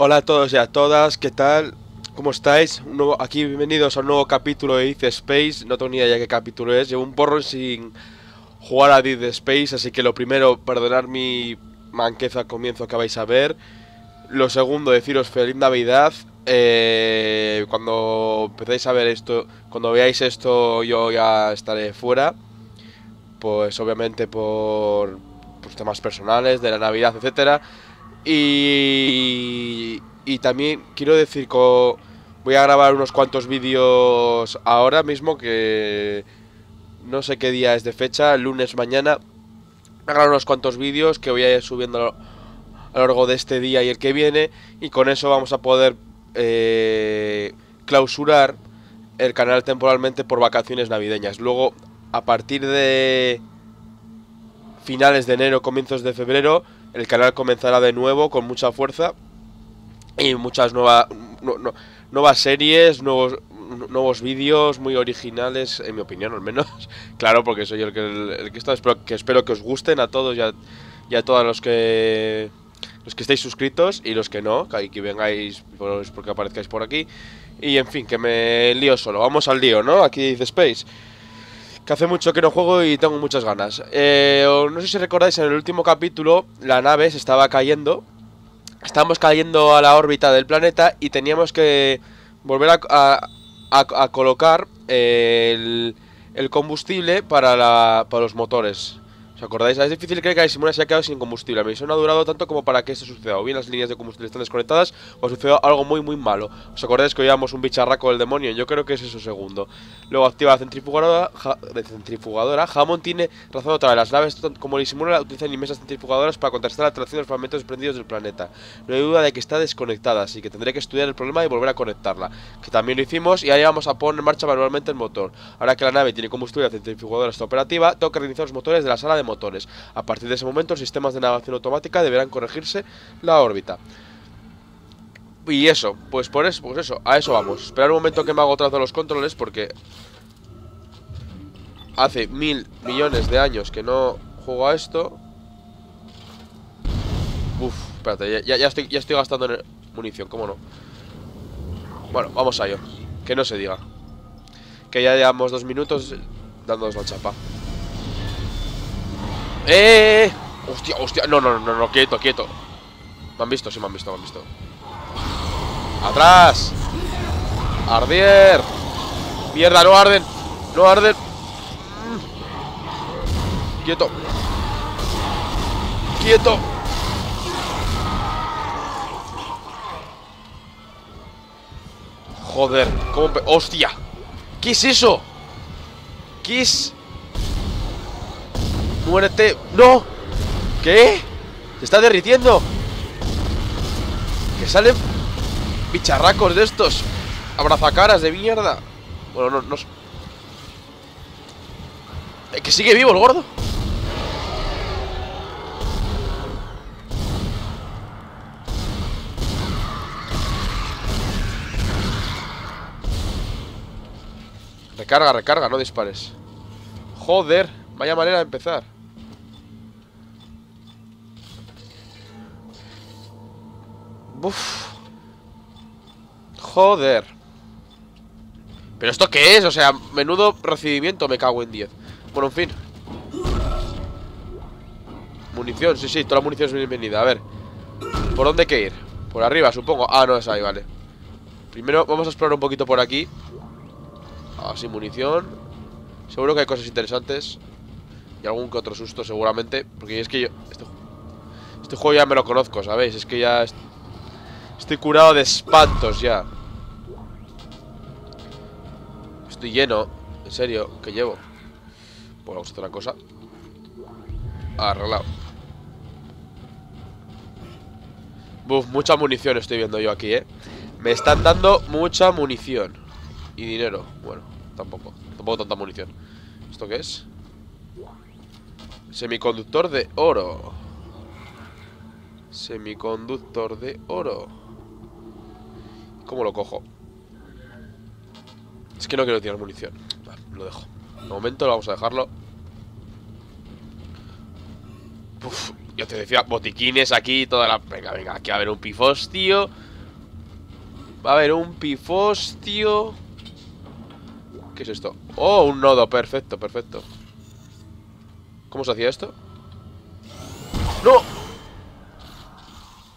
Hola a todos y a todas, ¿qué tal? ¿Cómo estáis? Nuevo, aquí bienvenidos a un nuevo capítulo de Dead Space. No tengo ni idea ya qué capítulo es. Llevo un porro sin jugar a Dead Space, así que lo primero, perdonar mi manqueza al comienzo que vais a ver. Lo segundo, deciros feliz Navidad. Eh, cuando empecéis a ver esto, cuando veáis esto, yo ya estaré fuera. Pues obviamente por, por temas personales, de la Navidad, etcétera. Y, y también quiero decir que voy a grabar unos cuantos vídeos ahora mismo que no sé qué día es de fecha, lunes mañana. Voy a grabar unos cuantos vídeos que voy a ir subiendo a lo largo de este día y el que viene y con eso vamos a poder eh, clausurar el canal temporalmente por vacaciones navideñas. Luego, a partir de finales de enero, comienzos de febrero, el canal comenzará de nuevo con mucha fuerza y muchas nuevas nuevas series, nuevos nuevos vídeos muy originales, en mi opinión al menos. claro, porque soy el que, está, espero que, espero que os gusten a todos y a, todos los que los que estéis suscritos y los que no, que, que vengáis pues, porque aparezcáis por aquí. Y en fin, que me lío solo. Vamos al lío, ¿no? Aquí dice Space. Que hace mucho que no juego y tengo muchas ganas. Eh, no sé si recordáis, en el último capítulo la nave se estaba cayendo. Estábamos cayendo a la órbita del planeta y teníamos que volver a, colocar el, el combustible para, la, para los motores. ¿Os acordáis? Es difícil creer que la Simona se haya quedado sin combustible. La misión ha durado tanto como para que esto suceda. O bien las líneas de combustible están desconectadas, o sucedió algo muy muy malo. ¿Os acordáis que oíamos un bicharraco del demonio? Yo creo que es eso segundo. Luego activa la centrifugadora. centrifugadora. Hammond tiene razón otra vez. Las naves como la Simona utilizan inmensas centrifugadoras para contrastar la atracción de los fragmentos desprendidos del planeta. No hay duda de que está desconectada, así que tendré que estudiar el problema y volver a conectarla. Que también lo hicimos y ahí vamos a poner en marcha manualmente el motor. Ahora que la nave tiene combustible y la centrifugadora está operativa, tengo que reiniciar los motores de la sala de motores. A partir de ese momento, los sistemas de navegación automática deberán corregirse la órbita. Y eso, pues por eso, pues eso, a eso vamos. Esperar un momento que me hago otra de los controles porque hace mil millones de años que no juego a esto. Uf, espérate, ya, estoy, ya estoy gastando munición, ¿cómo no? Bueno, vamos a ello. Que no se diga. Que ya llevamos dos minutos dándonos la chapa. ¡Eh! Hostia, hostia. No, no, no, no, quieto, quieto. ¿Me han visto? Sí, me han visto, me han visto. ¡Atrás! ¡Ardier! ¡Mierda, no arden! ¡No arden! ¡Quieto! ¡Quieto! Joder, ¿cómo... ¡Hostia! ¿Qué es eso? ¿Qué es...? ¡Muérete! ¡No! ¿Qué? ¡Se está derritiendo! Que salen bicharracos de estos Abrazacaras de mierda Bueno, no, no eh, Que sigue vivo el gordo Recarga, recarga, no dispares Joder, vaya manera de empezar Uf. Joder. ¿Pero esto qué es? O sea, menudo recibimiento me cago en 10 Bueno, en fin Munición, sí, sí, toda la munición es bienvenida A ver, ¿por dónde hay que ir? Por arriba, supongo Ah, no, es ahí, vale Primero vamos a explorar un poquito por aquí Así, ah, munición Seguro que hay cosas interesantes Y algún que otro susto, seguramente Porque es que yo... Este, este juego ya me lo conozco, ¿sabéis? Es que ya... Estoy curado de espantos ya. Estoy lleno En serio, ¿qué llevo? Pues vamos a hacer una cosa. Arreglado. Buf, mucha munición estoy viendo yo aquí, ¿eh? Me están dando mucha munición. Y dinero. Bueno, tampoco. Tampoco tanta munición. ¿Esto qué es? Semiconductor de oro. Semiconductor de oro ¿Cómo lo cojo? Es que no quiero tirar munición vale, Lo dejo De momento vamos a dejarlo Uf, yo te decía, botiquines aquí, toda la... Venga, venga, aquí va a haber un pifostio. Va a haber un pifostio. ¿Qué es esto? Oh, un nodo, perfecto, perfecto. ¿Cómo se hacía esto? ¡No!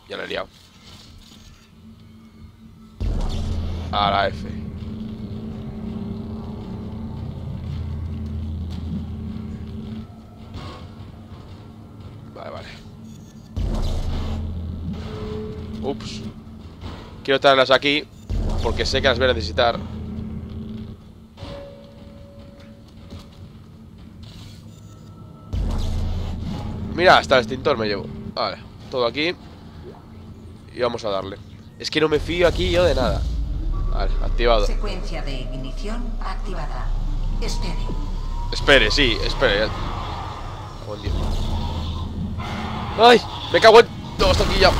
Ya lo he liado. A la F. Vale, vale. Ups. Quiero traerlas aquí porque sé que las voy a necesitar. Mira, hasta el extintor me llevo. Vale, todo aquí. Y vamos a darle. Es que no me fío aquí yo de nada. Vale, activado. Secuencia de ignición activada. Espere. Espere, sí, espere. Buen día. ¡Ay! ¡Me cago en... Todo está aquí ya.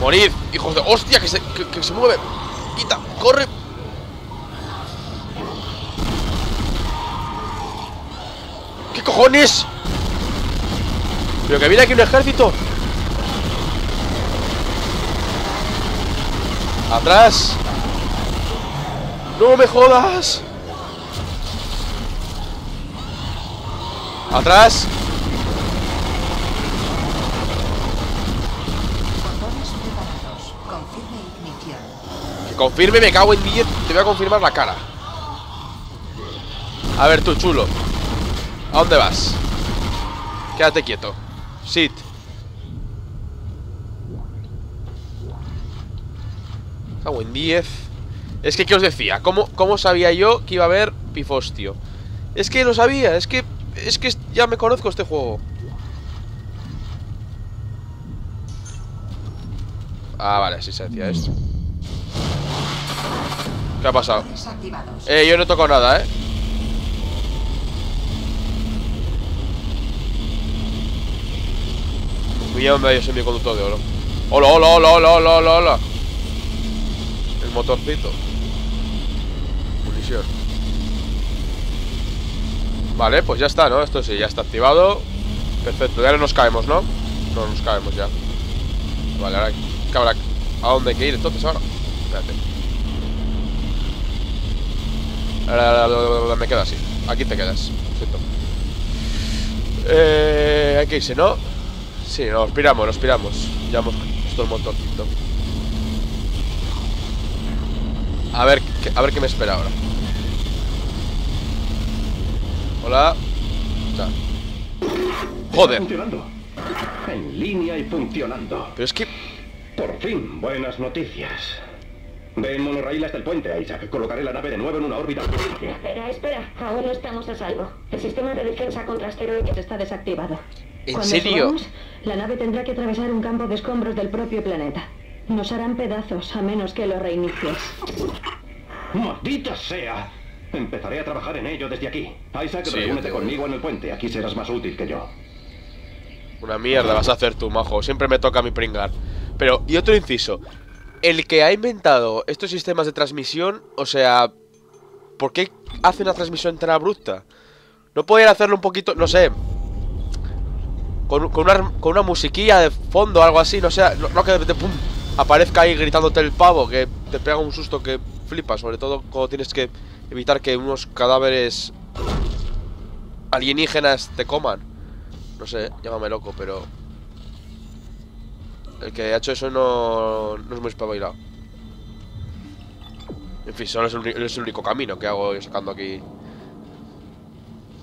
Morid, hijos de... ¡Hostia! Que se, que, que se mueve. Quita, corre. ¿Qué cojones? Pero que viene aquí un ejército. Atrás. No me jodas. Atrás. Que confirme, me cago en 10. Te voy a confirmar la cara. A ver tú, chulo. ¿A dónde vas? Quédate quieto. Sit. Cago en 10. Es que, ¿qué os decía? ¿Cómo, ¿Cómo sabía yo que iba a haber pifostio? Es que lo sabía, es que... Es que ya me conozco este juego. Ah, vale, así se hacía esto. ¿Qué ha pasado? Eh, yo no toco nada, ¿eh? Mira dónde hay ese semiconductor de oro. ¡Hola, hola, hola, hola, hola, hola, hola! Motorcito. Munición. Vale, pues ya está, ¿no? Esto sí, ya está activado. Perfecto, ya no nos caemos, ¿no? No nos caemos ya. Vale, ahora ¿qué habrá? ¿A dónde hay que ir entonces ahora? Espérate. Me quedo así. Aquí te quedas. Siento. Eh, hay que irse, ¿no? Sí, nos piramos, nos piramos. Ya hemos puesto el motorcito. A ver, qué- a ver qué me espera ahora. Hola. Ya. Joder. Funcionando. En línea y funcionando. Pero es que... Por fin, buenas noticias. Ven monorail hasta el puente, Isaac. Colocaré la nave de nuevo en una órbita. Espera, espera, aún no estamos a salvo. El sistema de defensa contra asteroides está desactivado. ¿En Cuando serio? subamos, la nave tendrá que atravesar un campo de escombros del propio planeta. Nos harán pedazos a menos que lo reinicies. ¡Maldita sea! Empezaré a trabajar en ello desde aquí. Isaac, Sí, reúnete conmigo en el puente. Aquí serás más útil que yo. Una mierda vas a hacer tú, majo. Siempre me toca a mi pringar. Pero, y otro inciso. El que ha inventado estos sistemas de transmisión, o sea... ¿Por qué hace una transmisión tan abrupta? ¿No podrían hacerlo un poquito, no sé... Con, con una, con una musiquilla de fondo o algo así, no sé... No, no que de repente, pum, aparezca ahí gritándote el pavo, que te pega un susto que flipa. Sobre todo cuando tienes que evitar que unos cadáveres alienígenas te coman. No sé, llámame loco, pero... El que ha hecho eso no, no es muy espabilado. En fin, solo es el, es el único camino que hago sacando aquí.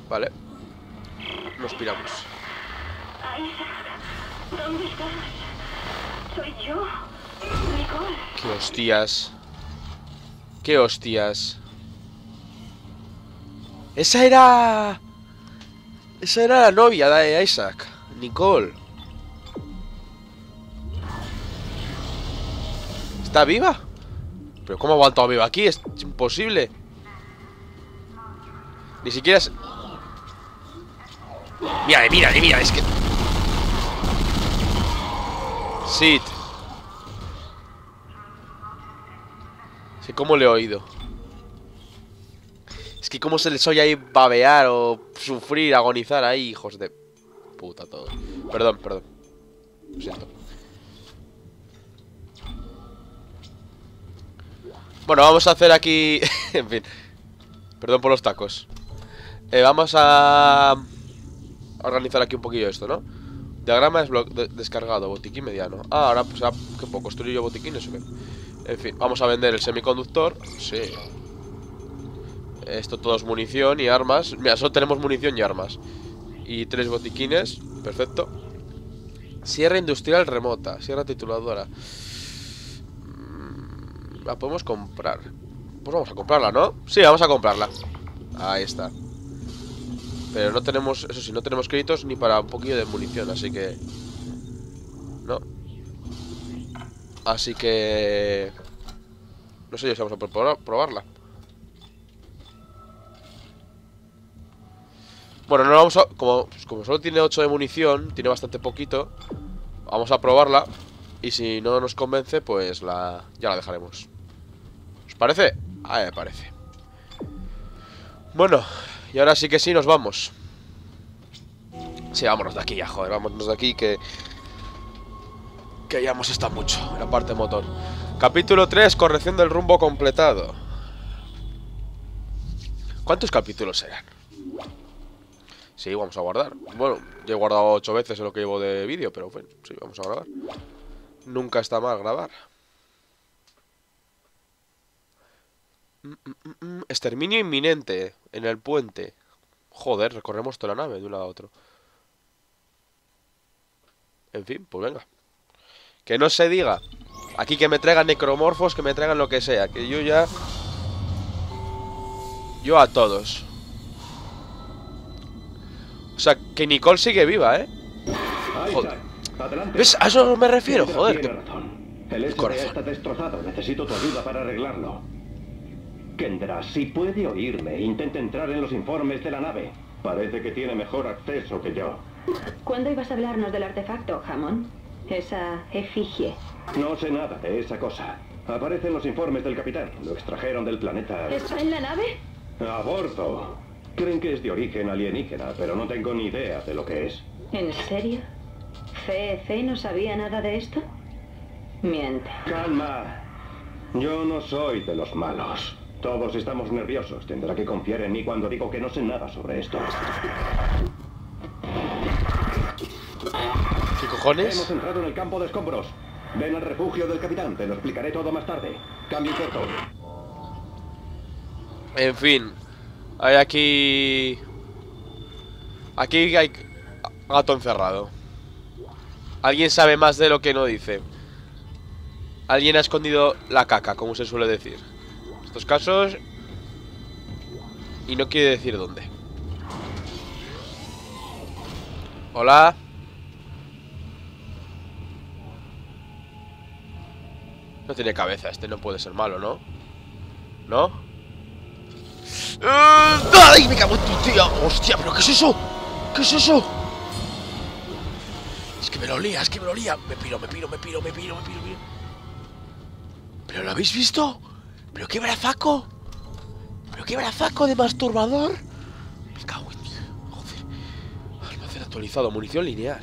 Vale. Nos piramos. ¿Dónde estás? Soy yo. Qué hostias. Qué hostias. Esa era... Esa era la novia de Isaac. Nicole. ¿Está viva? ¿Pero cómo ha aguantado viva aquí? Es imposible. Ni siquiera es... Mira, mira, mira, es que... Sid. Sí, ¿cómo le he oído? Es que como se les oye ahí babear o sufrir, agonizar ahí, hijos de puta todo. Perdón, perdón. Lo siento. Bueno, vamos a hacer aquí... en fin. Perdón por los tacos. Eh, vamos a... Organizar aquí un poquillo esto, ¿no? Diagrama de descargado, botiquín mediano. Ah, ahora pues ah, ¿qué puedo construir yo botiquines o qué? En fin, vamos a vender el semiconductor. Sí. Esto todo es munición y armas. Mira, solo tenemos munición y armas. Y tres botiquines. Perfecto. Sierra industrial remota. Sierra tituladora. Mm, La podemos comprar. Pues vamos a comprarla, ¿no? Sí, vamos a comprarla. Ahí está. Pero no tenemos, eso sí, no tenemos créditos ni para un poquillo de munición, así que... No. Así que... No sé yo si vamos a probar- probarla. Bueno, no vamos a... Como, pues como solo tiene 8 de munición, tiene bastante poquito, vamos a probarla. Y si no nos convence, pues la ya la dejaremos. ¿Os parece? A mí me parece. Bueno, y ahora sí que sí, nos vamos. Sí, vámonos de aquí ya, joder, vámonos de aquí que... Que ya hemos estado mucho en la parte motor. Capítulo 3, corrección del rumbo completado. ¿Cuántos capítulos eran? Sí, vamos a guardar. Bueno, ya he guardado ocho veces en lo que llevo de vídeo, pero bueno, sí, vamos a grabar. Nunca está mal grabar. Mm, mm, mm. Exterminio inminente en el puente. Joder, recorremos toda la nave de un lado a otro. En fin, pues venga. Que no se diga. Aquí que me traigan necromorfos, que me traigan lo que sea. Que yo ya... Yo a todos. O sea, que Nicole sigue viva, ¿eh? Adelante. ¿Ves? A eso me refiero, joder. Razón. El corazón. está destrozado. Necesito tu ayuda para arreglarlo. Kendra, si puede oírme, intente entrar en los informes de la nave. Parece que tiene mejor acceso que yo. ¿Cuándo ibas a hablarnos del artefacto, Hammond? Esa efigie. No sé nada de esa cosa. Aparece en los informes del capitán. Lo extrajeron del planeta. ¿Está en la nave? A bordo. Creen que es de origen alienígena, pero no tengo ni idea de lo que es. ¿En serio? ¿CEC no sabía nada de esto? Miente. Calma. Yo no soy de los malos. Todos estamos nerviosos. Tendrá que confiar en mí cuando digo que no sé nada sobre esto. ¿Qué cojones? Hemos entrado en el campo de escombros. Ven al refugio del capitán. Te lo explicaré todo más tarde. Cambio corto. En fin. Hay aquí... Aquí hay gato encerrado. Alguien sabe más de lo que no dice. Alguien ha escondido la caca, como se suele decir. En estos casos... Y no quiere decir dónde. Hola. No tiene cabeza, este no puede ser malo, ¿no? ¿No? ¡Ay, me cago en tu tía! ¡Hostia, pero qué es eso! ¿Qué es eso? Es que me lo olía, es que me lo olía. Me piro, me piro, me piro, me piro, me piro, me piro. ¿Pero lo habéis visto? ¿Pero qué brazaco? ¿Pero qué brazaco de masturbador? Me cago en... Joder. Almacén actualizado, munición lineal.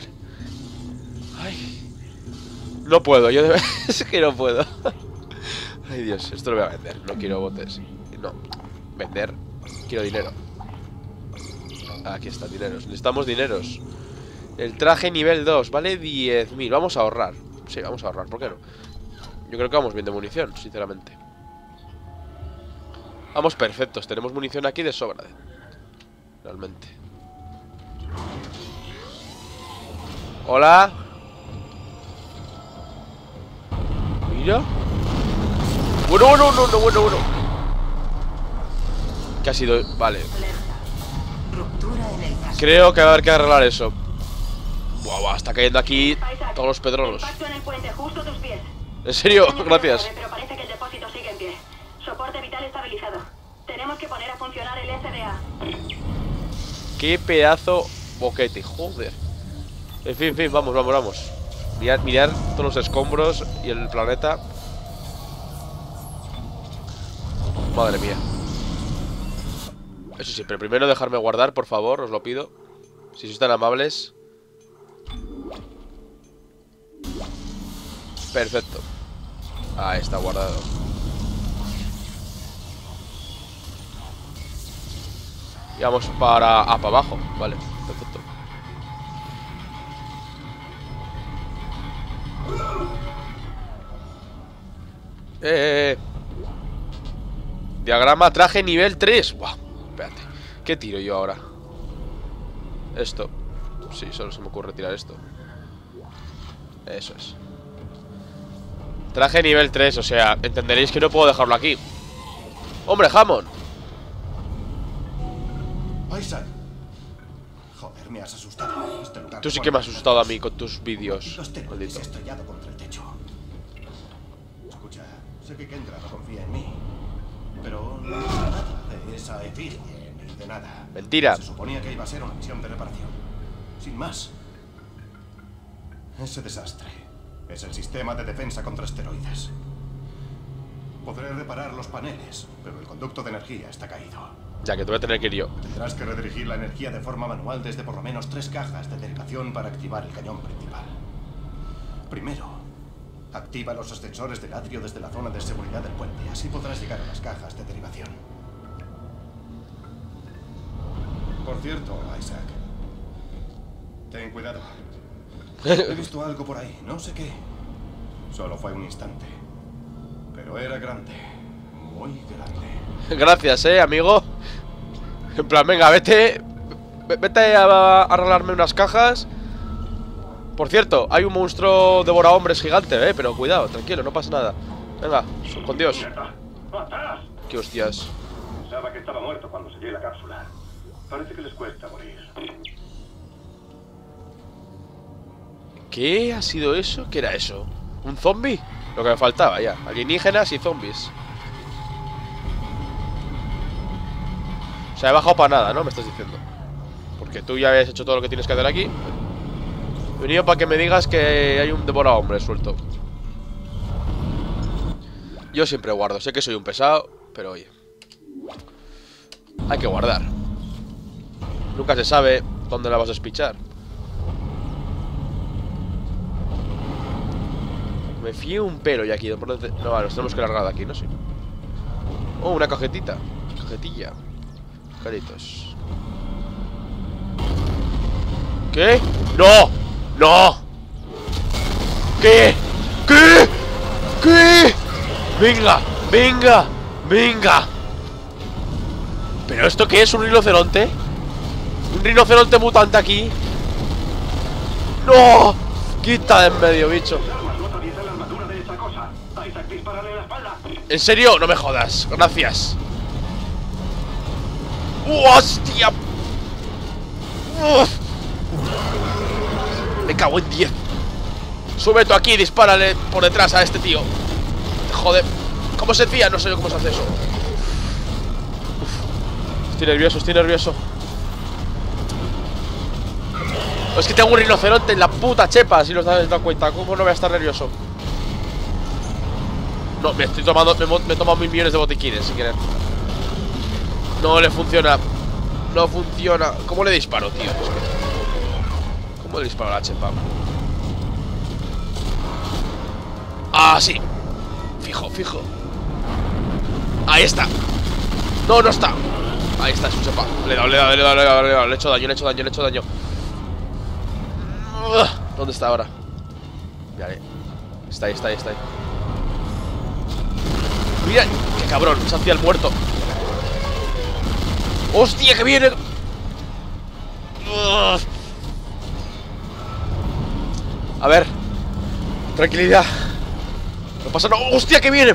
Ay. No puedo, yo de... es que no puedo. Ay, Dios, esto lo voy a vender. No quiero botes. No. Vender. Quiero dinero. Aquí está, dineros. Necesitamos dineros. El traje nivel 2 vale 10.000. Vamos a ahorrar. Sí, vamos a ahorrar. ¿Por qué no? Yo creo que vamos bien de munición, sinceramente. Vamos perfectos. Tenemos munición aquí de sobra. Realmente. Hola. Mira. Bueno, bueno, no, no, bueno, bueno. ¿Qué ha sido? Vale. Creo que va a haber que arreglar eso. Buah, buah, está cayendo aquí todos los pedrolos. En serio, gracias. que que. Qué pedazo boquete, joder. En fin, en fin, vamos, vamos, vamos. Mirar, mirar todos los escombros y el planeta. Madre mía. Eso sí, pero primero dejarme guardar, por favor, os lo pido. Si sois tan amables. Perfecto. Ahí está guardado. Y vamos para... Ah, para abajo. Vale, perfecto. Eh, eh, eh. Diagrama traje nivel 3. Buah, espérate. ¿Qué tiro yo ahora? Esto. Sí, solo se me ocurre tirar esto. Eso es. Traje nivel 3, o sea, entenderéis que no puedo dejarlo aquí. ¡Hombre, Hammond! Isaac. Has asustado. Este lugar Tú sí que me has asustado a mí con tus vídeos. Los Maldito. telones estrellado contra el techo. Escucha, sé que Kendra no confía en mí. Pero no pasa nada de esa efigie ni de nada. Mentira. Se suponía que iba a ser una misión de reparación. Sin más. Ese desastre es el sistema de defensa contra esteroides. Podré reparar los paneles, pero el conducto de energía está caído. Ya que te voy a tener que ir yo. Tendrás que redirigir la energía de forma manual desde por lo menos tres cajas de derivación para activar el cañón principal. Primero, activa los ascensores del atrio desde la zona de seguridad del puente. Así podrás llegar a las cajas de derivación. Por cierto, Isaac. Ten cuidado. He visto algo por ahí, no sé qué. Solo fue un instante. Pero era grande. Muy grande. Gracias, eh, amigo. En plan, venga, vete. ve- Vete a, arreglarme unas cajas. Por cierto, hay un monstruo devora hombres gigante, eh, pero cuidado, tranquilo, no pasa nada. Venga, con Dios. Qué hostias. Pensaba que estaba muerto cuando sellé la cápsula. Parece que les cuesta morir. ¿Qué ha sido eso? ¿Qué era eso? ¿Un zombie? Lo que me faltaba ya. Alienígenas y zombies. O sea, he bajado para nada, ¿no? Me estás diciendo. Porque tú ya habías hecho todo lo que tienes que hacer aquí. He venido para que me digas que hay un devora hombre suelto. Yo siempre guardo. Sé que soy un pesado, pero oye. Hay que guardar. Nunca se sabe dónde la vas a espichar. Me fío un pelo ya aquí. ¿por dónde- No, vale, nos tenemos que largar de aquí, ¿no? Sí. Oh, una cajetita. Cajetilla. ¿Qué? ¡No! ¡No! ¿Qué? ¿Qué? ¿Qué? ¡Venga! ¡Venga! ¡Venga! ¿Pero esto qué es? ¿Un rinoceronte? ¿Un rinoceronte mutante aquí? ¡No! Quita de en medio, bicho. ¿En serio? No me jodas. Gracias. ¡Hostia! Me cago en 10. Sube tú aquí y dispárale por detrás a este tío. Joder. ¿Cómo se hacía? No sé yo cómo se hace eso. Estoy nervioso, estoy nervioso. Es que tengo un rinoceronte en la puta chepa, si os dais cuenta. ¿Cómo no voy a estar nervioso? No, me estoy tomando. Me, me he tomado mil millones de botiquines sin querer. No le funciona. No funciona. ¿Cómo le disparo, tío? Es ¿Cómo le disparo a la chepa? Ah, sí. Fijo, fijo. Ahí está. No, no está. Ahí está su chepa. Le he dado, le he dado, le he dado, le he dado, le he. Le he hecho daño, le he hecho daño, le he hecho daño. ¿Dónde está ahora? Vale. Está ahí, está ahí, está ahí. Mira, qué cabrón, se hacía el muerto. ¡Hostia, que viene! A ver. Tranquilidad. No pasa nada. ¡Hostia, que viene!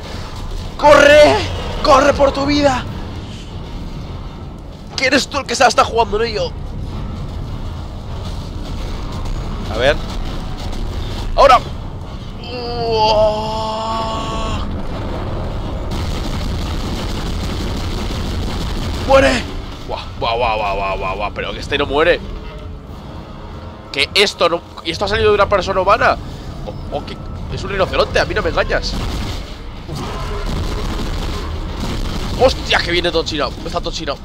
¡Corre! ¡Corre por tu vida! ¿Quién eres tú el que se la está jugando, no yo? A ver. ¡Ahora! ¡Muere! ¡Guau, guau, guau, guau, guau, guau, guau! Pero que este no muere. Que esto no. ¿Y esto ha salido de una persona humana? Es un rinoceronte, a mí no me engañas. ¡Hostia! Que viene todo chinado. Está todo chinado.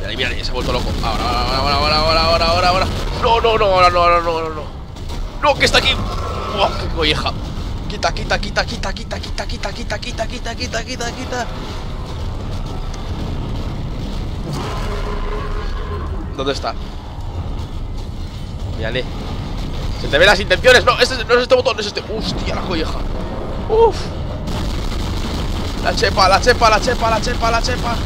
Mira, mira, se ha vuelto loco. Ahora, ahora, ahora, ahora, ahora, ahora, ahora. No, no, no, ahora no, ahora no, ahora no. No, que está aquí. ¡Buah, qué colleja! Quita, quita, quita, quita, quita, quita, quita, quita, quita, quita, quita, quita, quita. ¿Dónde está? Mírale. Se te ven las intenciones. No, este, no es este botón, es este. Hostia, la colleja. Uf. La chepa, la chepa, la chepa, la chepa, la chepa.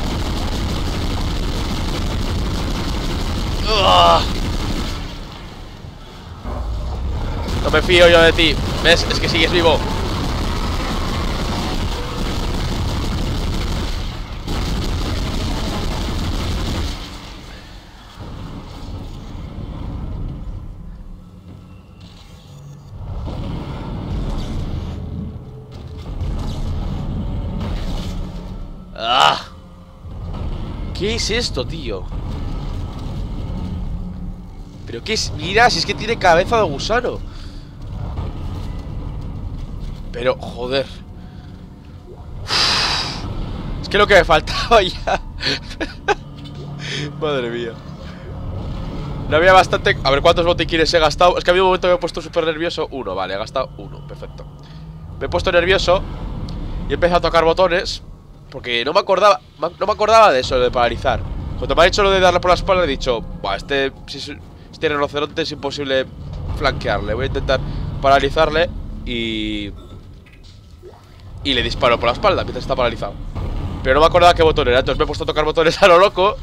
No me fío yo de ti. ¿Ves? Es que sigues vivo. ¡Ah! ¿Qué es esto, tío? ¿Pero qué es? Mira, si es que tiene cabeza de gusano. Pero, joder. Es que lo que me faltaba ya. Madre mía. No había bastante... A ver, ¿cuántos botiquines he gastado? Es que había un momento que me he puesto súper nervioso. Uno, vale, he gastado uno, perfecto. Me he puesto nervioso Y he empezado a tocar botones porque no me acordaba No me acordaba de eso, de paralizar. Cuando me ha dicho lo de darle por la espalda He dicho, Buah, este, este rinoceronte es imposible flanquearle. Voy a intentar paralizarle Y... Y le disparo por la espalda Mientras está paralizado Pero no me acordaba qué botón era Entonces me he puesto a tocar botones a lo loco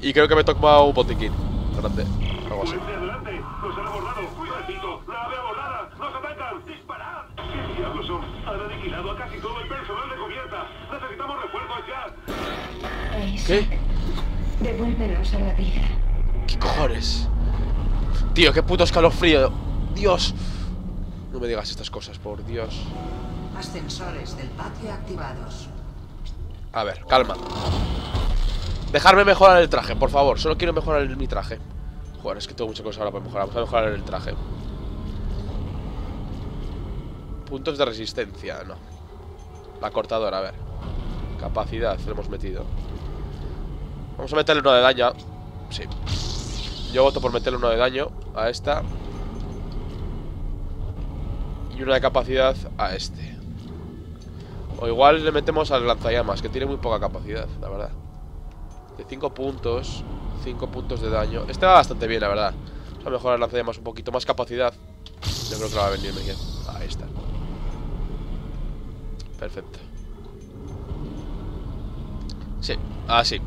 Y creo que me he tomado un botiquín. Grande, Isaac, devuélvenos a la vida. ¿Qué cojones? Tío, qué puto escalofrío. Dios. No me digas estas cosas, por Dios. Ascensores del patio activados. A ver, calma. Dejarme mejorar el traje, por favor. Solo quiero mejorar el- mi traje. Joder, es que tengo muchas cosas ahora para mejorar. Vamos a mejorar el traje. Puntos de resistencia, no. La cortadora, a ver. Capacidad, lo hemos metido Vamos a meterle uno de daño Sí. Yo voto por meterle uno de daño A esta. Y una de capacidad a este. O igual le metemos al lanzallamas Que tiene muy poca capacidad, la verdad. De 5 puntos 5 puntos de daño. Este va bastante bien, la verdad. Vamos a mejorar el lanzallamas un poquito más capacidad. Yo creo que le va a venir bien Ahí está. Perfecto. Sí, así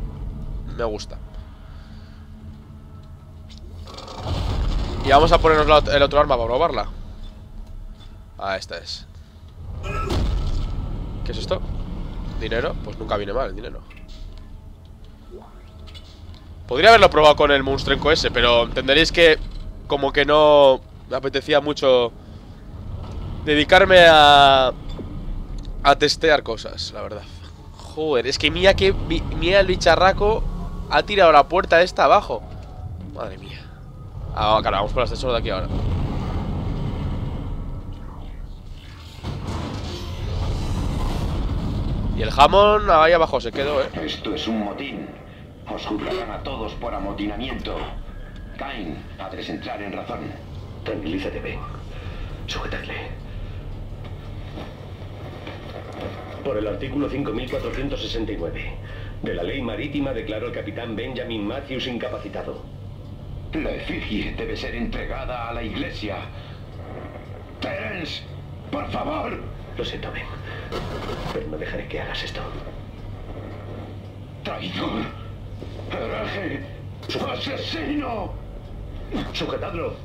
Me gusta. Y vamos a ponernos el otro arma para probarla. Ah, esta es. ¿Qué es esto? ¿Dinero? Pues nunca viene mal el dinero. Podría haberlo probado con el monstrenco ese Pero entenderéis que Como que no Me apetecía mucho Dedicarme a A testear cosas, la verdad. Joder, es que mira que Mira el bicharraco Ha tirado la puerta esta abajo Madre mía Ah, claro, vamos por el ascensor de aquí ahora Y el jamón ahí abajo se quedó, eh Esto es un motín. Os juzgarán a todos por amotinamiento. Cain, padres entrar en razón. Tranquilízate, Ben. Sujetadle. Por el artículo 5469 de la ley marítima declaró el capitán Benjamin Matthews incapacitado. La efigie debe ser entregada a la iglesia. Terence, por favor. Lo siento, Ben, pero no dejaré que hagas esto. Traidor. Hereje. Asesino. ¡Sujetadlo!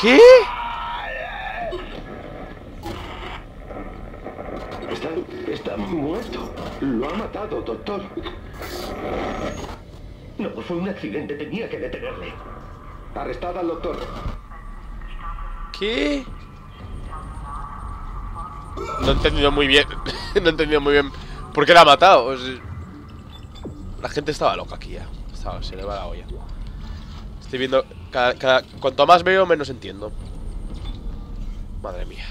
¿Qué? Está, muerto. Lo ha matado, doctor. No, fue un accidente, tenía que detenerle. Arrestad al doctor. ¿Qué? No he entendido muy bien No he entendido muy bien ¿Por qué la ha matado? La gente estaba loca aquí ya Estaba- Se le va la olla Estoy viendo cada, cada- Cuanto más veo menos entiendo Madre mía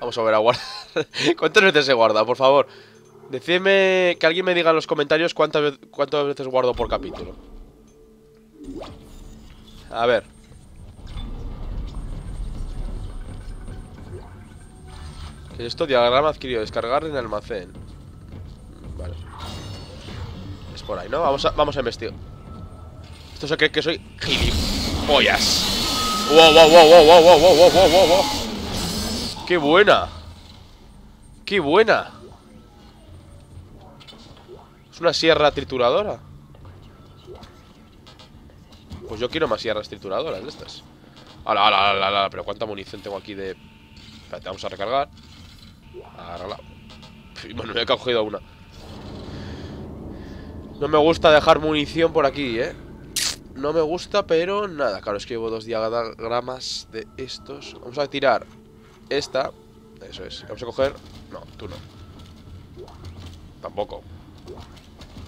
Vamos a ver a guardar ¿Cuántas veces he guardado, por favor? Decidme que alguien me diga en los comentarios cuántas, cuántas veces guardo por capítulo. A ver. ¿Qué es esto? Diagrama adquirido. Descargar en almacén. Vale. Es por ahí, ¿no? Vamos a, vamos a investigar. Esto se cree que soy gilipollas. Wow, wow, wow, wow, wow, wow, wow, wow, wow, wow. ¡Qué buena! ¡Qué buena! ¿Es una sierra trituradora? Pues yo quiero más sierras trituradoras de estas. ¡Hala, hala, hala, hala! Pero cuánta munición tengo aquí de... Espérate, vamos a recargar. Pf, Bueno, me he cogido una. No me gusta dejar munición por aquí, ¿eh? No me gusta, pero nada. Claro, es que llevo dos diagramas de estos. Vamos a tirar esta. Eso es. Vamos a coger... No, tú no. Tampoco.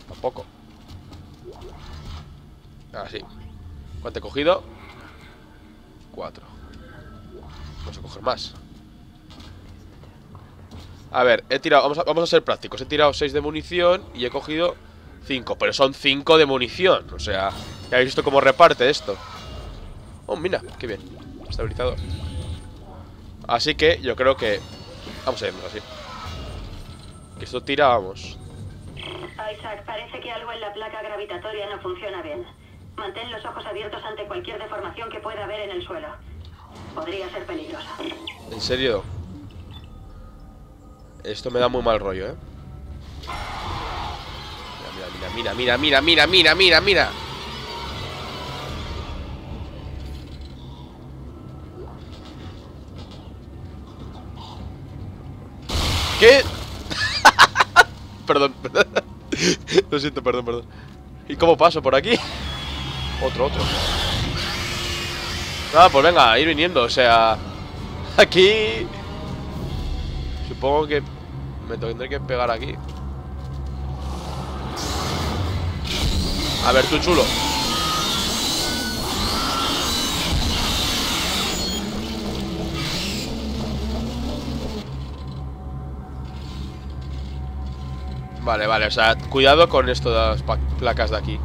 Tampoco. Así. ¿Cuánto he cogido? Cuatro. Vamos a coger más. A ver, he tirado... Vamos a, vamos a ser prácticos. He tirado 6 de munición y he cogido 5. Pero son 5 de munición. O sea, ya habéis visto cómo reparte esto. Oh, mira, qué bien. Estabilizador. Así que yo creo que... Vamos a irnos así. Que esto tira, vamos. Isaac, parece que algo en la placa gravitatoria no funciona bien. Mantén los ojos abiertos ante cualquier deformación que pueda haber en el suelo. Podría ser peligroso. En serio. Esto me da muy mal rollo, ¿eh? Mira, mira, mira, mira, mira, mira, mira, mira. ¿Qué? perdón. Lo siento, perdón, perdón. ¿Y cómo paso por aquí? Otro, otro. Ah, pues venga, ir viniendo, o sea... Aquí... Supongo que me tendré que pegar aquí. A ver, tú chulo. Vale, vale, o sea, cuidado con esto de las pa- placas de aquí.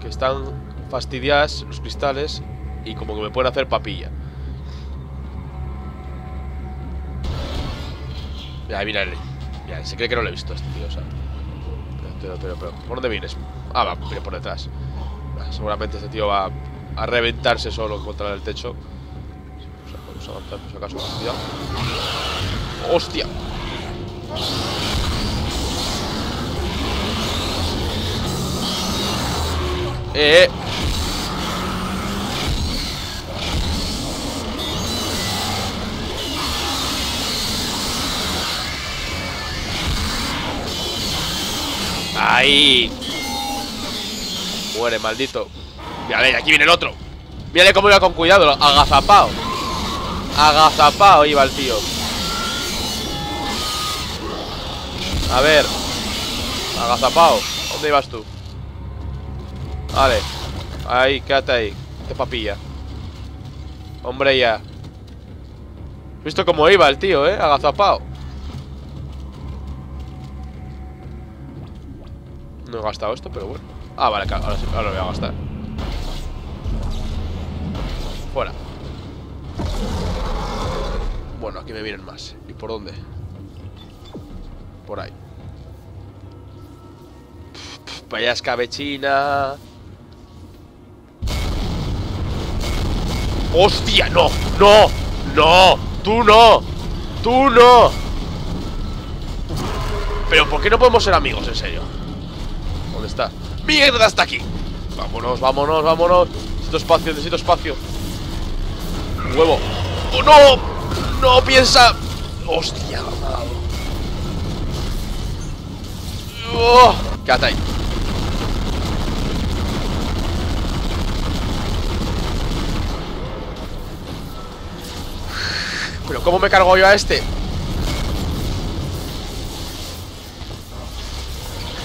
Que están fastidiadas los cristales y como que me pueden hacer papilla. Mira, mira, mira, se cree que no lo he visto a este tío, o sea. Pero, pero, pero, ¿por dónde vienes? Ah, va, viene por detrás. Seguramente este tío va a reventarse solo contra el techo. Vamos a avanzar por si acaso. Cuidado. ¡Hostia! Eh. ¡Ahí! Muere, maldito. Mírale, aquí viene el otro. Mírale cómo iba con cuidado, agazapao. Agazapao iba el tío. A ver. Agazapao. ¿Dónde ibas tú? Vale. Ahí, quédate ahí. Qué papilla. Hombre, ya. ¿Has visto cómo iba el tío, eh? Agazapao. No he gastado esto, pero bueno. Ah, vale, ahora ahora lo voy a gastar. Fuera. Bueno, aquí me vienen más. ¿Y por dónde? Por ahí. Escabechina. ¡Hostia! ¡No! ¡No! ¡No! ¡Tú no! ¡Tú no! Pero ¿por qué no podemos ser amigos, en serio? ¿Dónde está? ¡Mierda, está aquí! Vámonos, vámonos, vámonos Necesito espacio, necesito espacio ¡Huevo! ¡Oh, no! ¡No, piensa! ¡Hostia! ¡Oh! Quédate ahí ¿Pero cómo me cargo yo a este?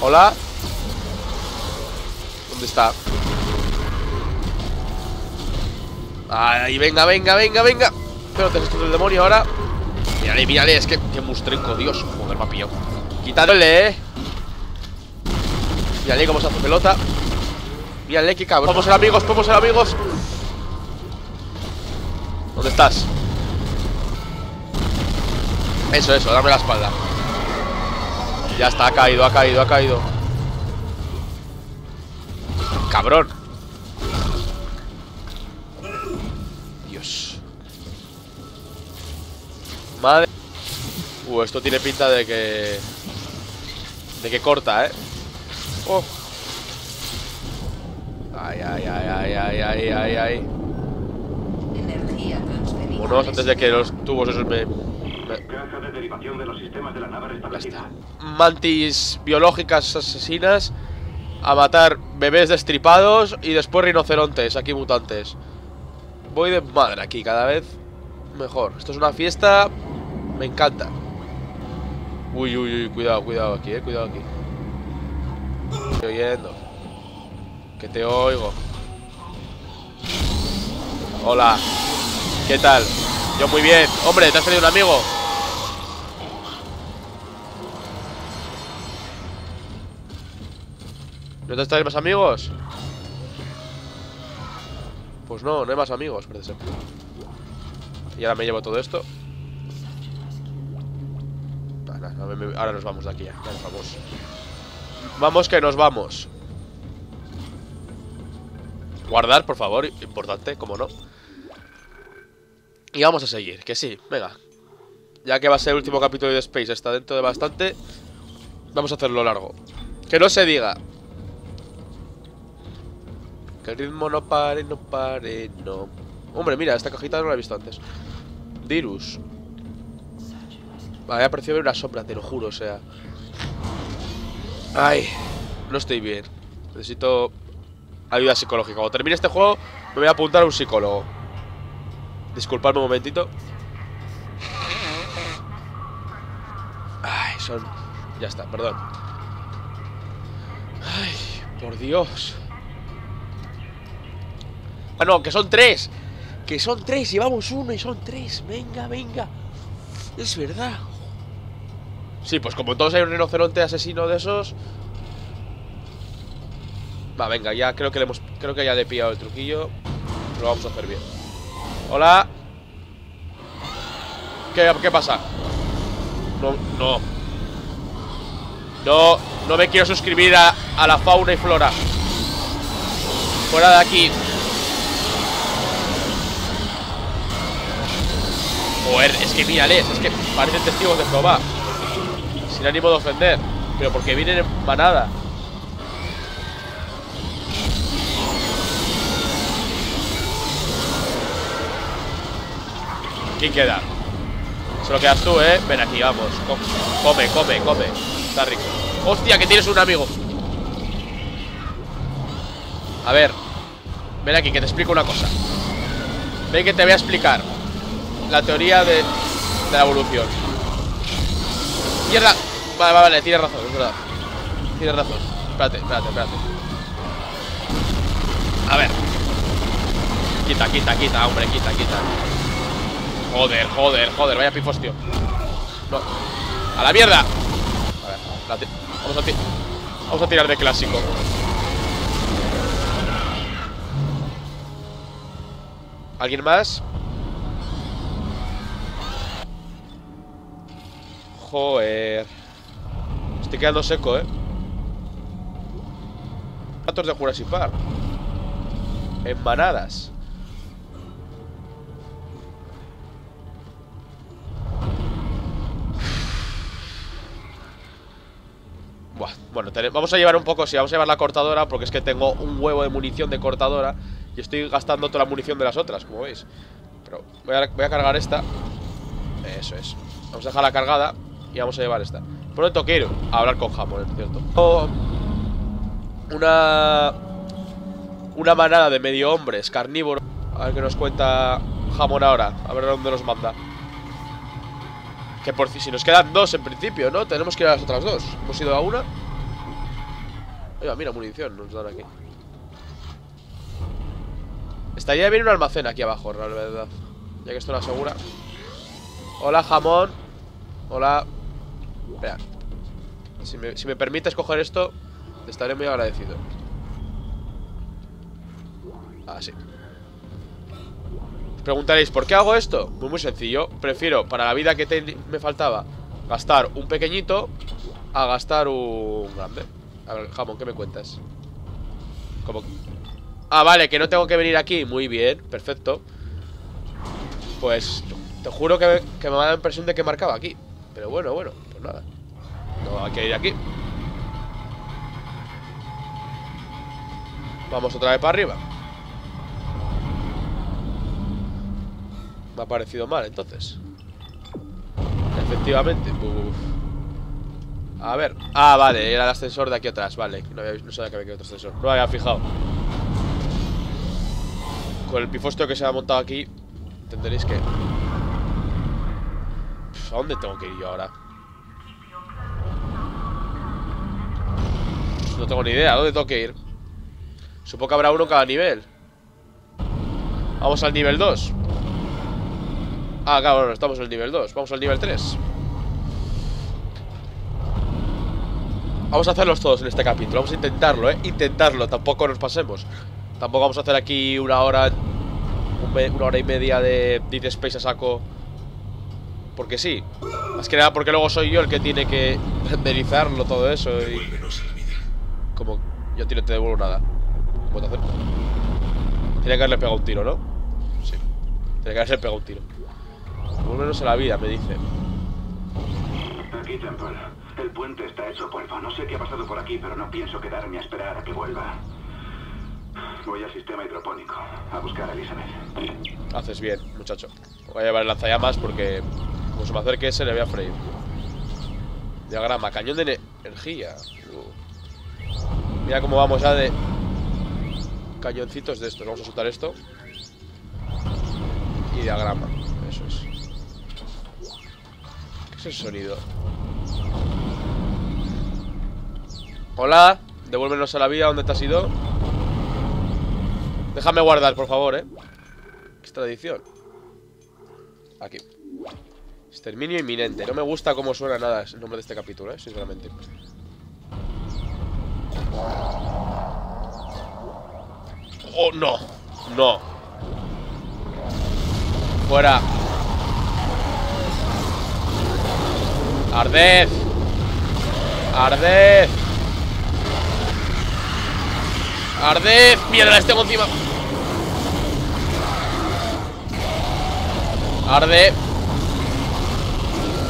¿Hola? ¿Dónde está? Ahí, venga, venga, venga, venga Pero te esto del demonio ahora Mírale, mírale, es que, que mustrenco, Dios. Joder, me ha pillado. Quitándole, eh. Mírale cómo se hace pelota. Mírale, qué cabrón. Podemos ser amigos, podemos ser amigos. ¿Dónde estás? Eso, eso, dame la espalda. Ya está, ha caído, ha caído, ha caído. Cabrón. Dios. Madre. Uh, esto tiene pinta de que. De que corta, eh. Oh. Ay, ay, ay, ay, ay, ay, ay, ay. Vámonos antes de que los tubos esos me. De derivación de los sistemas de la nave Ya restablecida. está. Mantis biológicas asesinas a matar bebés destripados y después rinocerontes, aquí mutantes. Voy de madre aquí, cada vez mejor. Esto es una fiesta, me encanta. Uy, uy, uy, cuidado, cuidado aquí, eh, cuidado aquí. Estoy oyendo. Que te oigo. Hola. ¿Qué tal? Yo muy bien. Hombre, ¿te has traído un amigo? ¿No te traes más amigos? Pues no, no hay más amigos, parece ser. Y ahora me llevo todo esto. Ah, ahora nos vamos de aquí ya, vamos. Vamos que nos vamos. Guardar, por favor, importante, como no. Y vamos a seguir, que sí, venga. Ya que va a ser el último capítulo de Space, está dentro de bastante. Vamos a hacerlo largo. Que no se diga. El ritmo no pare, no pare, no. Hombre, mira, esta cajita no la he visto antes. Dirus. Vale, ha parecido ver una sombra, te lo juro, o sea. Ay, no estoy bien. Necesito ayuda psicológica. Cuando termine este juego, me voy a apuntar a un psicólogo. Disculpadme un momentito. Ay, son. Ya está, perdón. Ay, por Dios. Ah, no, que son tres. Que son tres, llevamos uno y son tres. Venga, venga. Es verdad. Sí, pues como todos hay un rinoceronte asesino de esos. Va, venga, ya creo que le hemos. Creo que ya le he pillado el truquillo. Lo vamos a hacer bien. Hola. ¿Qué, qué pasa? No, no. No, no me quiero suscribir a, a la fauna y flora. Fuera de aquí. Joder, es que mírales, es que parecen testigos de Jehová. Sin ánimo de ofender. Pero porque vienen en manada. ¿Quién queda? Solo quedas tú, ¿eh? Ven aquí, vamos. Com- Come, come, come. Está rico. ¡Hostia, que tienes un amigo! A ver. Ven aquí, que te explico una cosa. Ven que te voy a explicar la teoría de, de la evolución. ¡Mierda! Vale, vale, vale, tienes razón, es verdad. Tienes razón. Espérate, espérate, espérate. A ver. Quita, quita, quita, hombre, quita, quita. Joder, joder, joder, vaya pifostio. No. ¡A la mierda! A ver, vamos, a vamos a tirar de clásico. ¿Alguien más? Joder. Estoy quedando seco, ¿eh? Gatos de Jurassic Park. En manadas. Bueno, vamos a llevar un poco, sí, vamos a llevar la cortadora porque es que tengo un huevo de munición de cortadora y estoy gastando toda la munición de las otras, como veis. Pero voy a, voy a cargar esta. Eso es. Vamos a dejarla cargada y vamos a llevar esta. Tanto, quiero hablar con Jamón, es cierto. Una. Una manada de medio hombres carnívoros. A ver qué nos cuenta Jamón ahora. A ver dónde nos manda. Que por si nos quedan dos en principio, ¿no? Tenemos que ir a las otras dos. Hemos ido a una. Oiga, mira, munición nos dan aquí. Estaría bien un almacén aquí abajo, la verdad. Ya que esto lo asegura. Hola, jamón. Hola. Espera. Si me, si me permites coger esto, te estaré muy agradecido. Así. Os preguntaréis, ¿por qué hago esto? Pues muy sencillo. Prefiero, para la vida que me faltaba, gastar un pequeñito a gastar un grande. A ver, jamón, ¿qué me cuentas? ¿Cómo? Ah, vale, que no tengo que venir aquí. Muy bien, perfecto. Pues te juro que que me da la impresión de que marcaba aquí. Pero bueno, bueno, nada. No hay que ir aquí. Vamos otra vez para arriba. Me ha parecido mal, entonces. Efectivamente. A ver. Ah, vale, era el ascensor de aquí atrás. Vale, no, había, no sabía que había otro ascensor. No había fijado. Con el pifostio que se ha montado aquí, entenderéis que... ¿A dónde tengo que ir yo ahora? No tengo ni idea, ¿a dónde tengo que ir? Supongo que habrá uno cada nivel. Vamos al nivel 2 Ah, no, estamos en el nivel 2 Vamos al nivel 3 Vamos a hacerlos todos en este capítulo. Vamos a intentarlo, ¿eh? Intentarlo, tampoco nos pasemos. Tampoco vamos a hacer aquí una hora Una hora y media de Dead Space a saco. Porque sí. Más que nada porque luego soy yo el que tiene que renderizarlo todo eso y... Vuélvenos a la vida. Como yo a ti no te devuelvo nada. ¿Qué puedo hacer? Tiene que haberle pegado un tiro, ¿no? Sí. Tiene que haberle pegado un tiro. Devuélvenos a la vida, me dice. Aquí, Temple. El puente está hecho polvo. No sé qué ha pasado por aquí, pero no pienso quedarme a esperar a que vuelva. Voy al sistema hidropónico a buscar a Elizabeth. Haces bien, muchacho. Voy a llevar el lanzallamas porque como se me acerque ese le voy a freír. Diagrama, cañón de ne- energía. Mira cómo vamos ya de cañoncitos de estos. Vamos a soltar esto. Y diagrama. Eso es. ¿Qué es ese sonido? Hola, devuélvenos a la vida. ¿Dónde te has ido? Déjame guardar, por favor, eh. Extradición. Aquí. Exterminio inminente. No me gusta cómo suena nada el nombre de este capítulo, eh, sinceramente. Oh, no. No. Fuera. Ardez. Ardez. Ardez. Mierda, les tengo encima. Arde.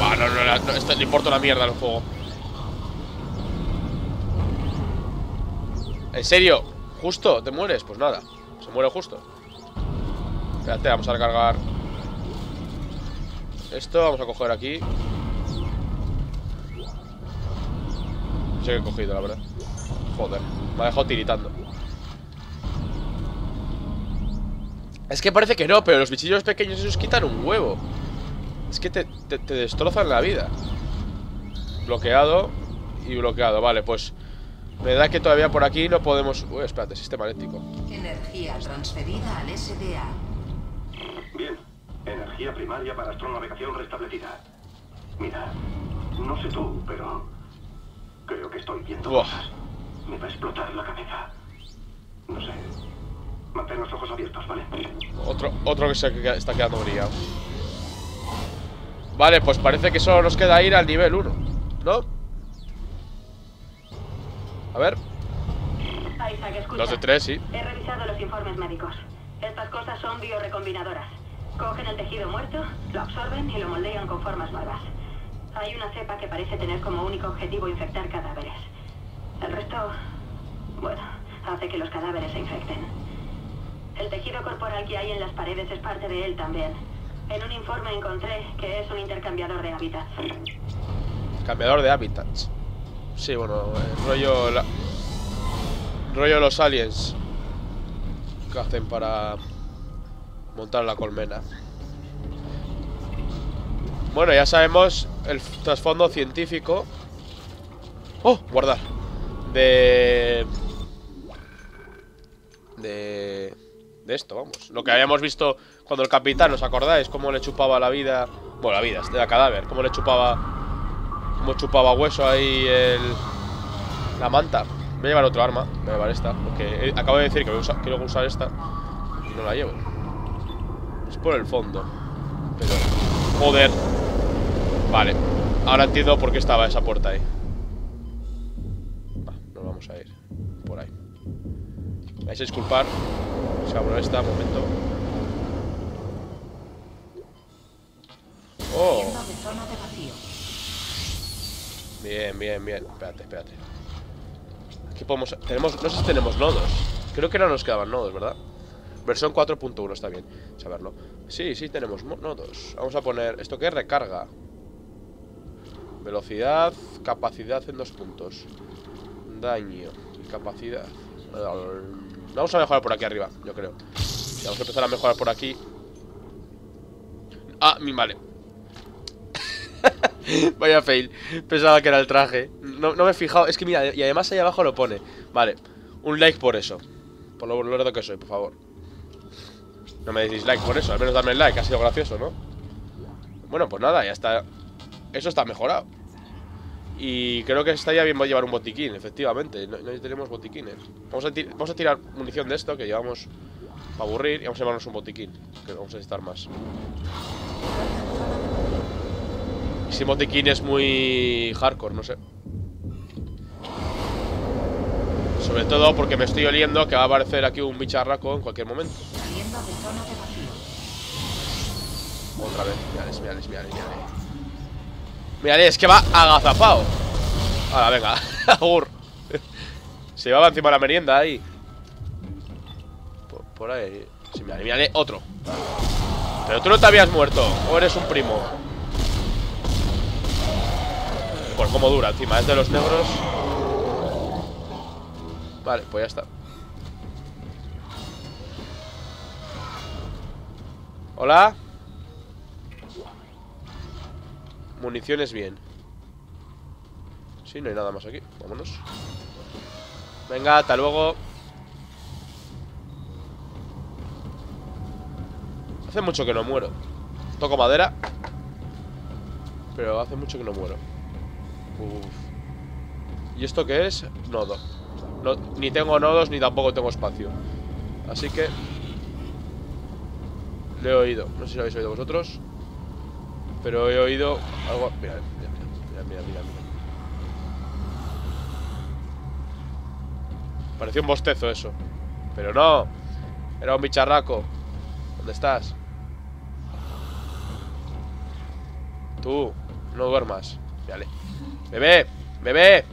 Bah, no, no, no, no, esto le importa una mierda al juego. ¿En serio? ¿Justo? ¿Te mueres? Pues nada. Se muere justo. Espérate, vamos a recargar. Esto, vamos a coger aquí. No sé qué he cogido, la verdad. Joder, me ha dejado tiritando. Es que parece que no, pero los bichillos pequeños esos quitan un huevo. Es que te, te- te destrozan la vida. Bloqueado y bloqueado. Vale, pues me da que todavía por aquí no podemos... Uy, espérate, sistema eléctrico. Energía transferida al SDA. Bien. Energía primaria para astronavegación restablecida. Mira, no sé tú, pero creo que estoy viendo Buah. cosas. Me va a explotar la cabeza. No sé. Mantén los ojos abiertos, ¿vale? Otro, otro que se está quedando brillado. Vale, pues parece que solo nos queda ir al nivel 1. ¿No? A ver, Isaac, dos de tres, sí. He revisado los informes médicos. Estas cosas son biorecombinadoras. Cogen el tejido muerto, lo absorben y lo moldean con formas nuevas. Hay una cepa que parece tener como único objetivo infectar cadáveres. El resto, bueno, hace que los cadáveres se infecten. El tejido corporal que hay en las paredes es parte de él también. En un informe encontré que es un intercambiador de hábitats. Cambiador de hábitats. Sí, bueno, el rollo. la- rollo los aliens. Que hacen para. montar la colmena. Bueno, ya sabemos el trasfondo científico. ¡Oh! Guardar. De. De. De esto, vamos. Lo que habíamos visto cuando el capitán, ¿os acordáis? Cómo le chupaba la vida Bueno, la vida, de la cadáver. Como le chupaba. Como chupaba hueso ahí el. La manta. Voy a llevar otro arma. Voy a llevar esta. Porque acabo de decir que voy a usar- quiero usar esta. Y no la llevo. Es por el fondo. Pero. Joder. Vale. Ahora entiendo por qué estaba esa puerta ahí. Va, nos vamos a ir. Por ahí. Me vais a disculpar. Se abro esta, momento. Oh. Saliendo de zona de vacío. Bien, bien, bien. Espérate, espérate. Aquí podemos... Tenemos... No sé si tenemos nodos. Creo que no nos quedaban nodos, ¿verdad? Versión 4.1, está bien saberlo. Sí, sí, tenemos mo- nodos. Vamos a poner... ¿Esto qué es? Recarga. Velocidad, capacidad en dos puntos. Daño capacidad. Vamos a mejorar por aquí arriba, yo creo. Vamos a empezar a mejorar por aquí. Ah, mi vale. Vaya fail. Pensaba que era el traje. No, no me he fijado. Es que mira, y además ahí abajo lo pone. Vale. Un like por eso. Por lo lerdo que soy, por favor. No me deis like por eso. Al menos dame el like. Ha sido gracioso, ¿no? Bueno, pues nada, ya está. Eso está mejorado. Y creo que estaría bien llevar un botiquín, efectivamente. No, tenemos botiquines. Vamos a, vamos a tirar munición de esto que llevamos para aburrir y vamos a llevarnos un botiquín. Que vamos a necesitar más. Ese botiquín es muy hardcore, no sé. Sobre todo porque me estoy oliendo que va a aparecer aquí un bicharraco en cualquier momento. Otra vez. Mirales, mirales, mirales, mirales. Mirales, es que va agazapado. Ahora, venga. Agur. Se llevaba encima la merienda ahí. Por, por ahí. Sí, mirale, mirale, otro. Pero tú no te habías muerto. O eres un primo. Por cómo dura, encima. Es de los negros. Vale, pues ya está. Hola. Municiones bien. Sí, no hay nada más aquí. Vámonos. Venga, hasta luego. Hace mucho que no muero. Toco madera. Pero hace mucho que no muero. ¿Y esto qué es? Nodo. No, ni tengo nodos ni tampoco tengo espacio. Así que... Le he oído. No sé si lo habéis oído vosotros. Pero he oído algo. Mira, mira, mira, mira, mira, mira. Pareció un bostezo eso. Pero no. Era un bicharraco. ¿Dónde estás? Tú, no duermas. Vale. Bebé, bebé.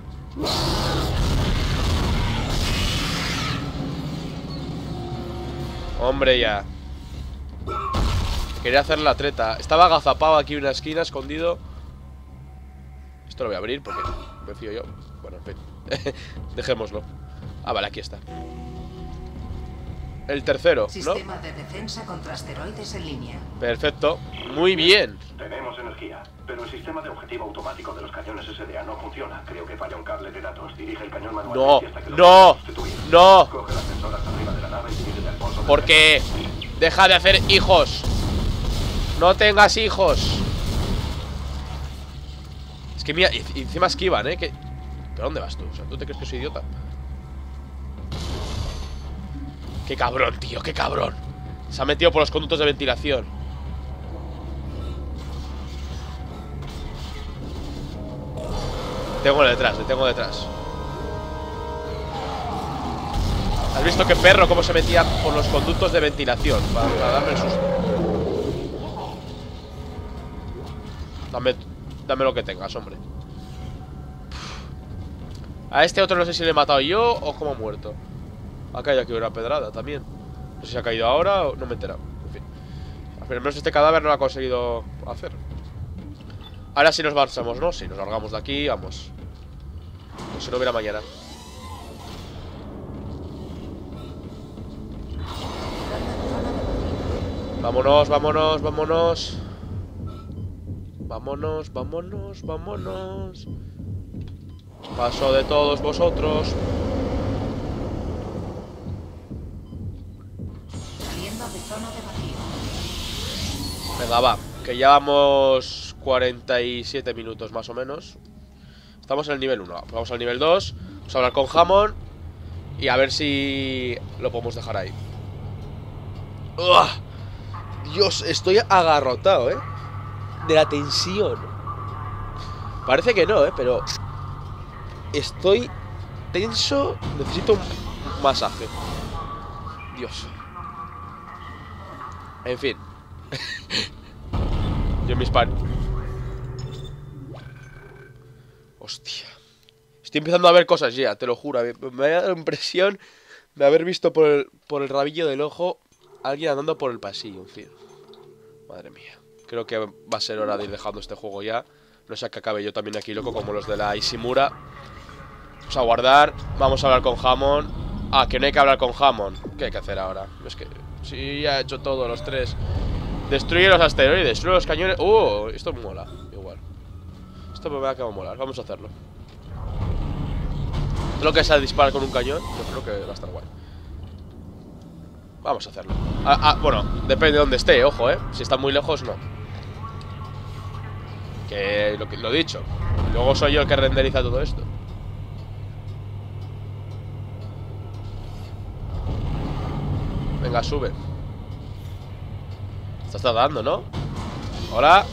Hombre, ya. Quería hacer la treta. Estaba agazapado aquí en una esquina, escondido. Esto lo voy a abrir porque me fío yo. Bueno, en fin. Dejémoslo. Ah, vale, aquí está. El tercero, ¿no? Sistema de defensa contra asteroides en línea. Perfecto. Muy bien. Tenemos energía, pero el sistema de objetivo automático de los cañones SDA no funciona. Creo que falla un cable de datos. Dirige el cañón manual No, hasta que lo no, sustituir. no. Coge las sensoras arriba de la nave y dirígete al pozo de Porque deja de hacer hijos. No tengas hijos. Es que mira, y encima esquivan, ¿eh? Que... ¿Pero dónde vas tú? O sea, ¿tú te crees que soy idiota? Qué cabrón, tío, qué cabrón. Se ha metido por los conductos de ventilación. Tengo detrás, le tengo detrás. ¿Has visto qué perro cómo se metía por los conductos de ventilación? Para, darme el susto. Dame, dame lo que tengas, hombre. A este otro no sé si le he matado yo o como ha muerto. Ha caído aquí una pedrada también. No sé si ha caído ahora o no me he enterado. En fin. Al menos este cadáver no lo ha conseguido hacer. Ahora sí nos marchamos, ¿no? Si nos largamos de aquí, vamos. Pues si no hubiera mañana. Vámonos, vámonos, vámonos. Vámonos, vámonos, vámonos. Paso de todos vosotros. Venga, va. Que llevamos 47 minutos más o menos. Estamos en el nivel 1. Vamos al nivel 2. Vamos a hablar con Hammond. Y a ver si lo podemos dejar ahí. ¡Uah! Dios, estoy agarrotado, ¿eh? De la tensión. Parece que no, ¿eh? Pero... Estoy tenso. Necesito un masaje. Dios. En fin. Yo mis pan. Hostia. Estoy empezando a ver cosas ya, te lo juro. Me, ha dado la impresión de haber visto por el, por el rabillo del ojo a alguien andando por el pasillo, en fin. Madre mía. Creo que va a ser hora de ir dejando este juego ya. No sea que acabe yo también aquí loco como los de la Ishimura. Vamos a guardar. Vamos a hablar con Hammond. Ah, que no hay que hablar con Hammond. ¿Qué hay que hacer ahora? Es que... Sí, ya he hecho todo, los tres. Destruye los asteroides, destruye los cañones. ¡Uh! Esto me mola, igual. Esto me va a molar. Vamos a hacerlo. Lo que sea disparar con un cañón, yo creo que va a estar guay. Vamos a hacerlo. Ah, ah, bueno, depende de dónde esté, ojo, eh. Si está muy lejos, no. Que lo, que- lo dicho. Luego soy yo el que renderiza todo esto. Venga, sube. Está dando, ¿no? Hola.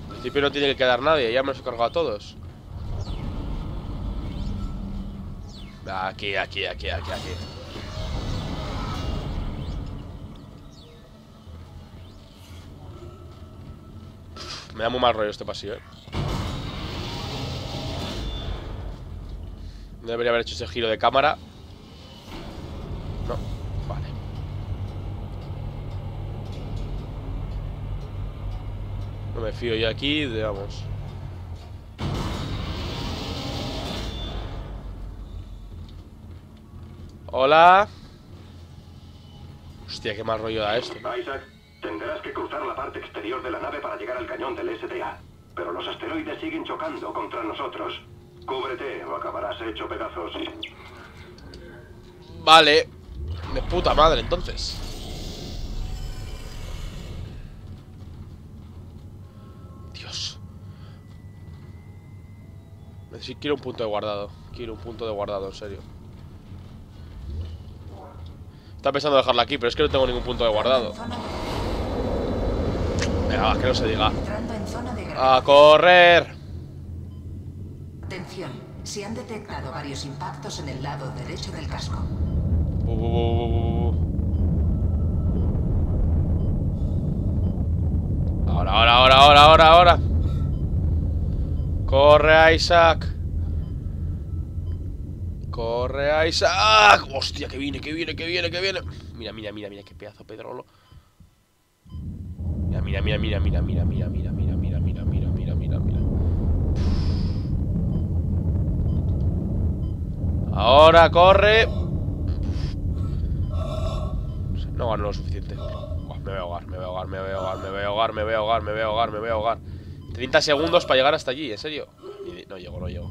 En principio no tiene que quedar nadie, ya me los he cargado a todos. Aquí, aquí, aquí, aquí, aquí. Me da muy mal rollo este pasillo, eh. Debería haber hecho ese giro de cámara. No, vale. No me fío yo aquí, digamos. Hola. Hostia, qué mal rollo da esto. Isaac, tendrás que cruzar la parte exterior de la nave para llegar al cañón del STA. Pero los asteroides siguen chocando contra nosotros. Cúbrete o acabarás hecho pedazos. Vale. De puta madre, entonces. Necesito, quiero un punto de guardado. Quiero un punto de guardado, en serio. Estaba pensando dejarla aquí, pero es que no tengo ningún punto de guardado. Venga, va, que no se diga. ¡A correr! Atención, se han detectado varios impactos en el lado derecho del casco. Ahora, ahora, ahora, ahora, ahora. Corre, Isaac. Corre, Isaac. Hostia, que viene, que viene, que viene, que viene. Mira, mira, mira, mira, qué pedazo pedrolo. Mira, mira, mira, mira, mira, mira, mira, mira, mira, mira, mira, mira, mira, mira, mira. Ahora corre. No gano lo suficiente. Me voy a ahogar, me voy a ahogar, me voy a ahogar, me voy a ahogar, me voy a ahogar, me voy a ahogar, me voy a ahogar. 30 segundos para llegar hasta allí, ¿en serio? No llego, no llego.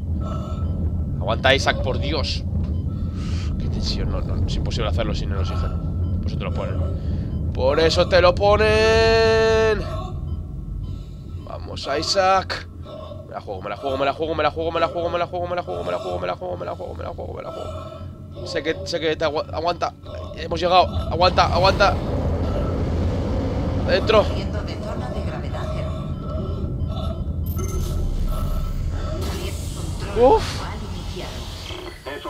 Aguanta Isaac, por Dios. Qué tensión, no, no, es imposible hacerlo sin el oxígeno. Por eso te lo ponen. Por eso te lo ponen. Vamos, Isaac. Me la juego, me la juego, me la juego, me la juego, me la juego, me la juego, me la juego, me la juego, me la juego, me la juego, me la juego, me la juego. Sé que, sé que te agua- aguanta. Hemos llegado. Aguanta, aguanta. Dentro. Uf. es.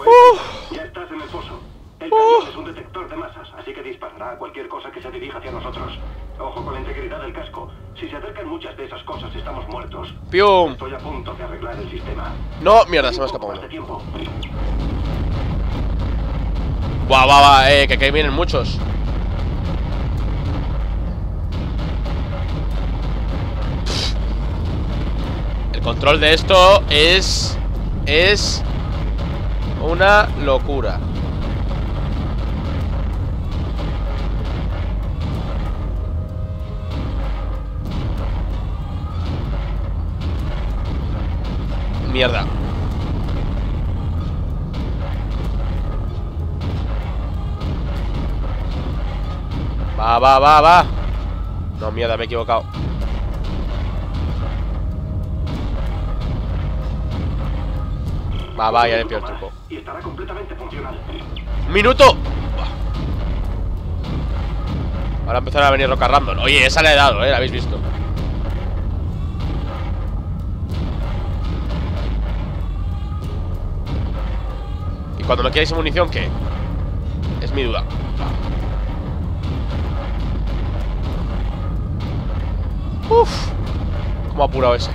Ya estás en el foso. El cañón es un detector de masas, así que disparará a cualquier cosa que se dirija hacia nosotros. Ojo con la integridad del casco. Si se acercan muchas de esas cosas, estamos muertos. Pium. Estoy a punto de arreglar el sistema. No, mierda, se me ha escapado. Buah, buah, buah, eh, que aquí vienen muchos. El control de esto es. Es. Una locura. Mierda. Va, va, va, va. No, mierda, me he equivocado. Va, va, ya le pillo el truco. Y estará completamente funcional. ¡Un minuto! Ahora empezar a venir Roca Random. Oye, esa le he dado, ¿eh? La habéis visto. Y cuando me quedáis munición, ¿qué? Es mi duda. Uf. ¿Cómo apurado ese?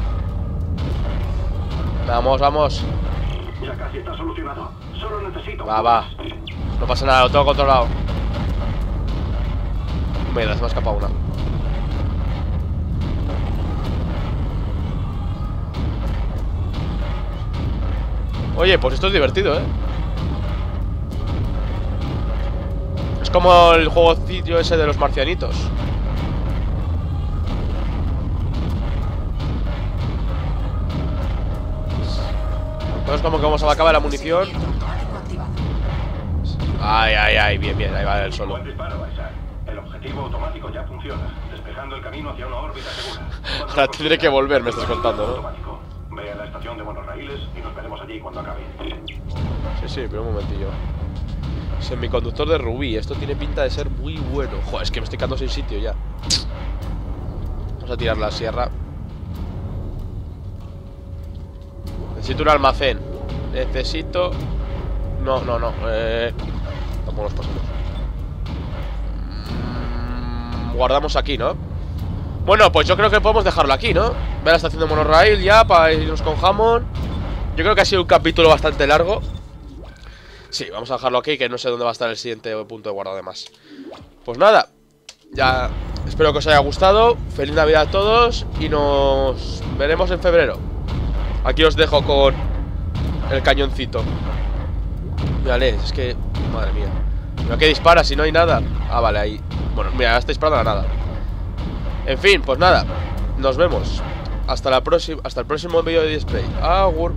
Vamos, vamos. Casi está solucionado. Solo necesito. Va, va. No pasa nada, lo tengo controlado. Mira, se me ha escapado una. Oye, pues esto es divertido, ¿eh? Es como el juegocillo ese de los marcianitos. Entonces como que vamos a acabar la munición. Ay, ay, ay, bien, bien, ahí va el solo. Buen disparo, Isaac. El objetivo automático ya funciona, despejando el camino hacia una órbita segura. Cuando Ahora lo tendré que volver, me estás contando, ¿no? Automático. Ve a la estación de monorraíles y nos veremos allí cuando acabe. Sí, sí, pero un momentillo. Semiconductor de rubí. Esto tiene pinta de ser muy bueno. Joder, es que me estoy quedando sin sitio ya. Vamos a tirar la sierra. Necesito un almacén. Necesito... No, no, no. Eh... Tampoco nos pasamos. Guardamos aquí, ¿no? Bueno, pues yo creo que podemos dejarlo aquí, ¿no? Ve a la estación de monorail ya para irnos con Hammond. Yo creo que ha sido un capítulo bastante largo. Sí, vamos a dejarlo aquí, que no sé dónde va a estar el siguiente punto de guardado además. Pues nada, ya espero que os haya gustado. Feliz Navidad a todos y nos veremos en febrero. Aquí os dejo con el cañoncito. Mírale, es que... Madre mía. Mira que dispara si no hay nada. Ah, vale, ahí. Bueno, mira, ya está disparando a nada. En fin, pues nada. Nos vemos. Hasta la próxima. Hasta el próximo vídeo de display. Agur.